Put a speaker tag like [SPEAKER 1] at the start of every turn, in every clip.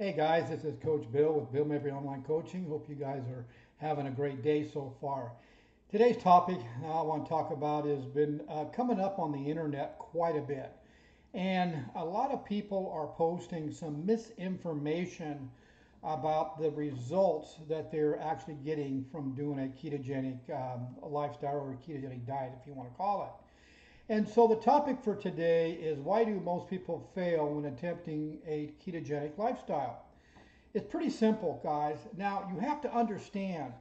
[SPEAKER 1] Hey guys, this is Coach Bill with Bill Mabry Online Coaching. Hope you guys are having a great day so far. Today's topic I want to talk about has been uh, coming up on the internet quite a bit. And a lot of people are posting some misinformation about the results that they're actually getting from doing a ketogenic um, lifestyle or a ketogenic diet, if you want to call it. And so the topic for today is why do most people fail when attempting a ketogenic lifestyle? It's pretty simple, guys. Now, you have to understand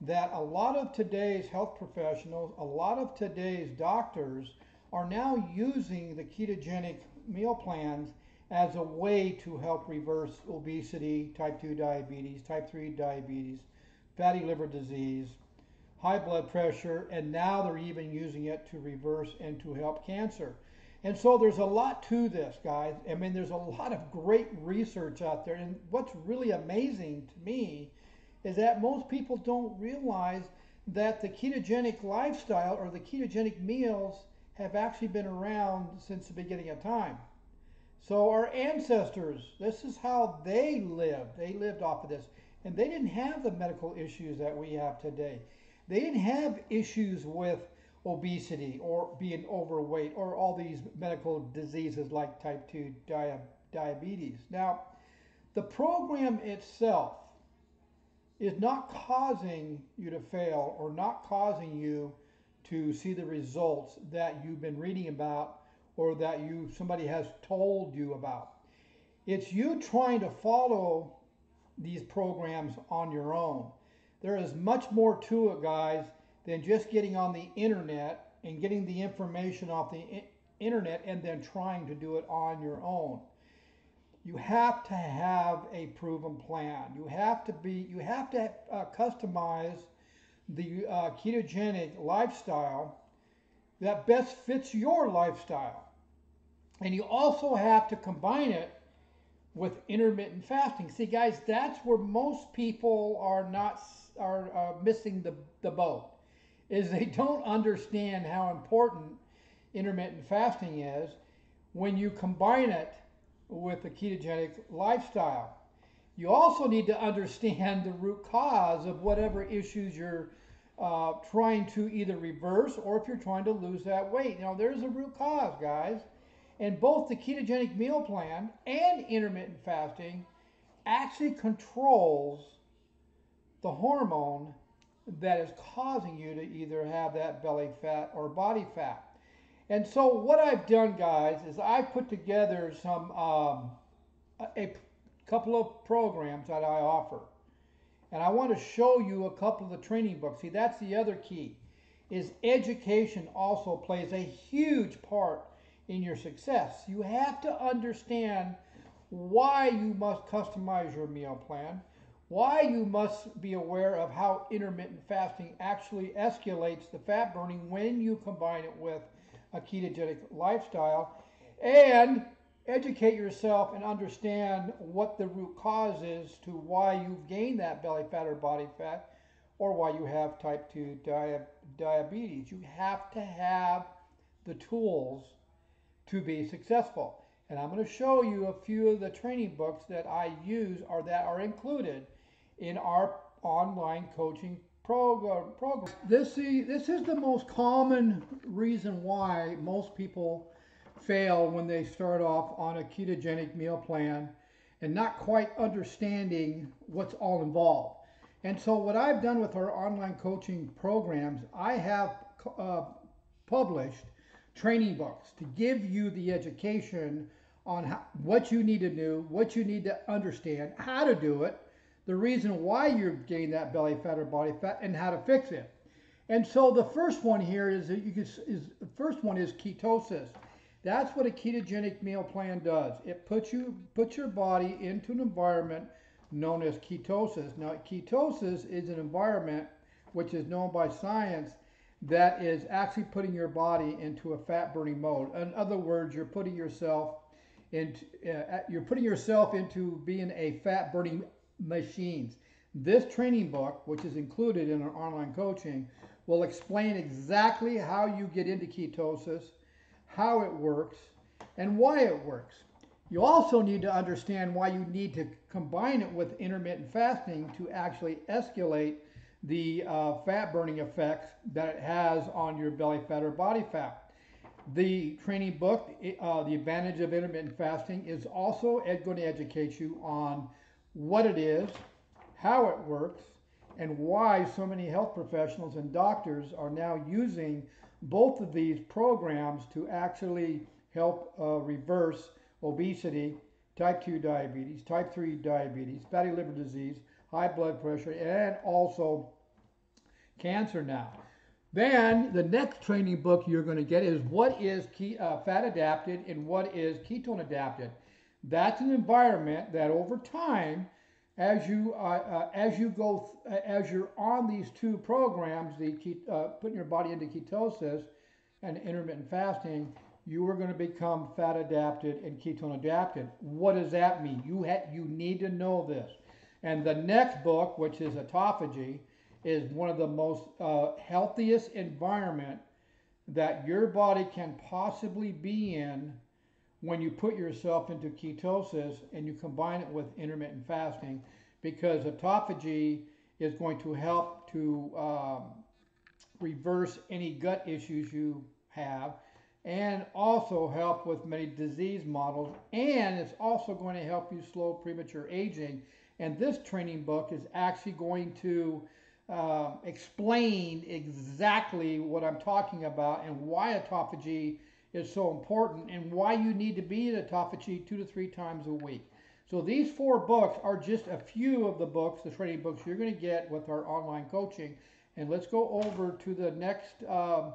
[SPEAKER 1] that a lot of today's health professionals, a lot of today's doctors are now using the ketogenic meal plans as a way to help reverse obesity, type 2 diabetes, type 3 diabetes, fatty liver disease, high blood pressure, and now they're even using it to reverse and to help cancer. And so there's a lot to this, guys. I mean, there's a lot of great research out there. And what's really amazing to me is that most people don't realize that the ketogenic lifestyle or the ketogenic meals have actually been around since the beginning of time. So our ancestors, this is how they lived. They lived off of this. And they didn't have the medical issues that we have today. They didn't have issues with obesity or being overweight or all these medical diseases like type 2 dia diabetes. Now, the program itself is not causing you to fail or not causing you to see the results that you've been reading about or that you somebody has told you about. It's you trying to follow these programs on your own. There is much more to it, guys, than just getting on the internet and getting the information off the internet and then trying to do it on your own. You have to have a proven plan. You have to be. You have to uh, customize the uh, ketogenic lifestyle that best fits your lifestyle. And you also have to combine it with intermittent fasting. See, guys, that's where most people are not are missing the, the boat is they don't understand how important intermittent fasting is when you combine it with a ketogenic lifestyle. You also need to understand the root cause of whatever issues you're uh, trying to either reverse or if you're trying to lose that weight. Now, there's a root cause, guys. And both the ketogenic meal plan and intermittent fasting actually controls the hormone that is causing you to either have that belly fat or body fat. And so what I've done, guys, is I've put together some um, a couple of programs that I offer. And I want to show you a couple of the training books. See, that's the other key, is education also plays a huge part in your success. You have to understand why you must customize your meal plan why you must be aware of how intermittent fasting actually escalates the fat burning when you combine it with a ketogenic lifestyle, and educate yourself and understand what the root cause is to why you've gained that belly fat or body fat or why you have type 2 di diabetes. You have to have the tools to be successful. And I'm going to show you a few of the training books that I use or that are included in our online coaching program. program. This, this is the most common reason why most people fail when they start off on a ketogenic meal plan and not quite understanding what's all involved. And so what I've done with our online coaching programs, I have uh, published training books to give you the education on how, what you need to do, what you need to understand, how to do it, the reason why you gain that belly fat or body fat and how to fix it. And so the first one here is that you can, is the first one is ketosis. That's what a ketogenic meal plan does. It puts you puts your body into an environment known as ketosis. Now ketosis is an environment which is known by science that is actually putting your body into a fat burning mode. In other words, you're putting yourself into uh, you're putting yourself into being a fat burning machines. This training book, which is included in our online coaching, will explain exactly how you get into ketosis, how it works, and why it works. You also need to understand why you need to combine it with intermittent fasting to actually escalate the uh, fat burning effects that it has on your belly fat or body fat. The training book, uh, The Advantage of Intermittent Fasting, is also ed- going to educate you on what it is, how it works, and why so many health professionals and doctors are now using both of these programs to actually help uh, reverse obesity, type 2 diabetes, type 3 diabetes, fatty liver disease, high blood pressure, and also cancer now. Then the next training book you're going to get is what is key, uh, fat adapted and what is ketone adapted. That's an environment that over time, as you uh, uh, as you go th- as you're on these two programs, the uh, putting your body into ketosis and intermittent fasting, you are going to become fat adapted and ketone adapted. What does that mean? You ha- you need to know this. And the next book, which is autophagy, is one of the most uh, healthiest environment that your body can possibly be in when you put yourself into ketosis and you combine it with intermittent fasting because autophagy is going to help to um, reverse any gut issues you have and also help with many disease models. And it's also going to help you slow premature aging. And this training book is actually going to uh, explain exactly what I'm talking about and why autophagy is so important and why you need to be in autophagy two to three times a week. So these four books are just a few of the books, the training books you're going to get with our online coaching. And let's go over to the next um,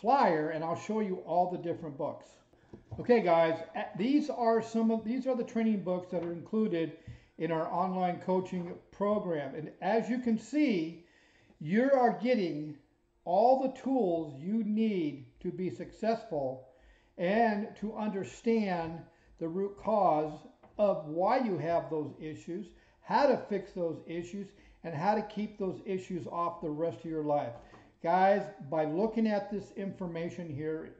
[SPEAKER 1] flyer and I'll show you all the different books. Okay guys, these are some of these are the training books that are included in our online coaching program. And as you can see, you are getting all the tools you need to be successful and to understand the root cause of why you have those issues, how to fix those issues, and how to keep those issues off the rest of your life. Guys, by looking at this information here,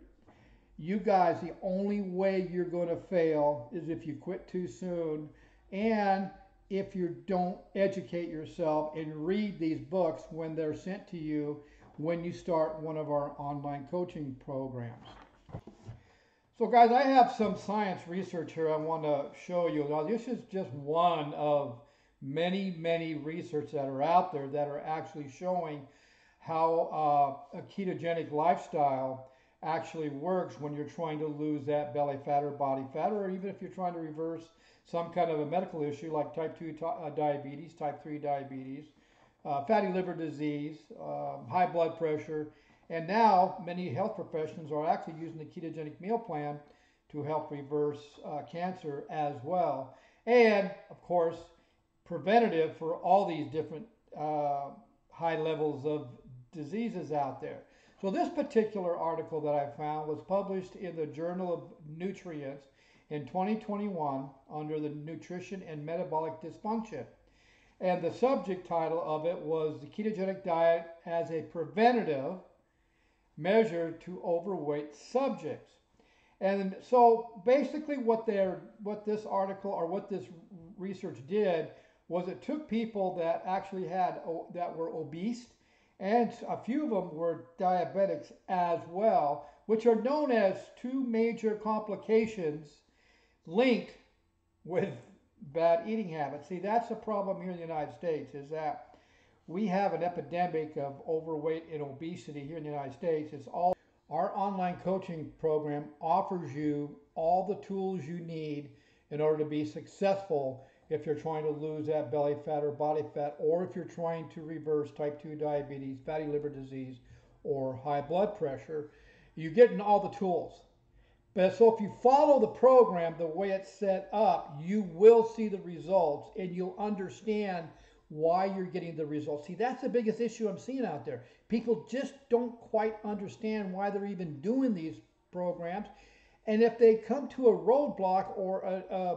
[SPEAKER 1] you guys, the only way you're going to fail is if you quit too soon and if you don't educate yourself and read these books when they're sent to you when you start one of our online coaching programs. So guys, I have some science research here I want to show you. Now this is just one of many, many research that are out there that are actually showing how uh, a ketogenic lifestyle actually works when you're trying to lose that belly fat or body fat, or even if you're trying to reverse some kind of a medical issue like type 2 uh, diabetes, type 3 diabetes, uh, fatty liver disease, um, high blood pressure, and now many health professionals are actually using the ketogenic meal plan to help reverse uh, cancer as well. And of course, preventative for all these different uh, high levels of diseases out there. So this particular article that I found was published in the Journal of Nutrients in 2021 under the Nutrition and Metabolic Dysfunction. And the subject title of it was The Ketogenic Diet as a Preventative Measure to Overweight Subjects. And so basically what they're what this article or what this research did was it took people that actually had that were obese and a few of them were diabetics as well, which are known as two major complications linked with bad eating habits. See, that's the problem here in the United States is that we have an epidemic of overweight and obesity here in the United States. It's all our online coaching program offers you all the tools you need in order to be successful if you're trying to lose that belly fat or body fat, or if you're trying to reverse type 2 diabetes, fatty liver disease, or high blood pressure. You're getting all the tools. But so if you follow the program the way it's set up, you will see the results and you'll understand why you're getting the results. See, that's the biggest issue I'm seeing out there. People just don't quite understand why they're even doing these programs. And if they come to a roadblock or a,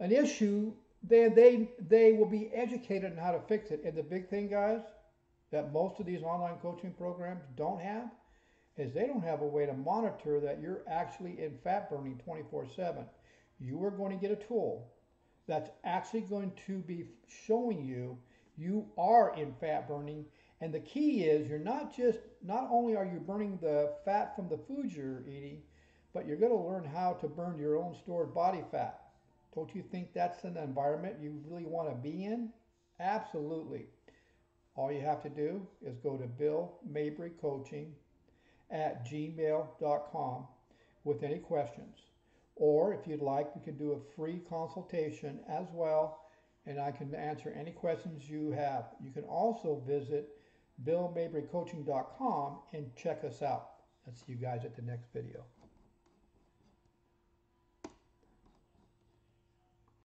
[SPEAKER 1] an issue, then they, they will be educated on how to fix it. And the big thing, guys, that most of these online coaching programs don't have is they don't have a way to monitor that you're actually in fat burning 24 7. you are going to get a tool that's actually going to be showing you you are in fat burning. And the key is you're not just, not only are you burning the fat from the foods you're eating, but you're going to learn how to burn your own stored body fat. Don't you think that's an environment you really want to be in? Absolutely. All you have to do is go to Bill Mabry Coaching at gmail.com with any questions. Or if you'd like, we can do a free consultation as well, and I can answer any questions you have. You can also visit billmabrycoaching.com and check us out. I'll see you guys at the next video.